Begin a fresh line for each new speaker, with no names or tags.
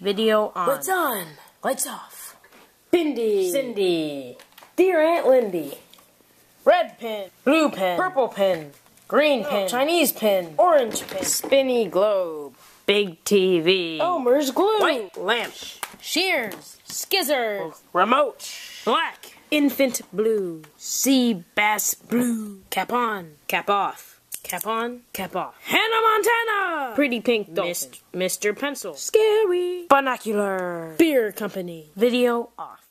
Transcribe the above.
Video on.
Lights on. Lights off.
Bindi.
Cindy.
Dear Aunt Lindy.
Red pin.
Blue pen.
Purple pin.
Green oh, pen.
Chinese pin.
Orange pen.
Spinny globe.
Big TV.
Elmer's glue.
White lamp.
Shears. Skizzers.
Oh, remote.
Black.
Infant blue. Sea bass blue.
Cap on.
Cap off.
Cap on.
Cap off.
Hannah.
Pretty pink dolphin.
Mr. Pencil.
Scary.
Binocular. Beer company.
Video off.